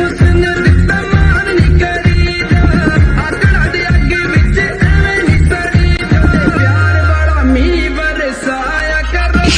ਹੁਸਨ ਦਿੱਤਾ ਮਾਨ ਨੀ ਕਰੀਦਾ ਆਕੜਾਂ ਦੇ ਅੱਗ ਵਿੱਚ ਐਵੇਂ ਨੀ ਸੜੀਦਾ ਪਿਆਰ ਵਾਲਾ ਮੀਂਹ ਬਰਸਾਇਆ ਕਰੋ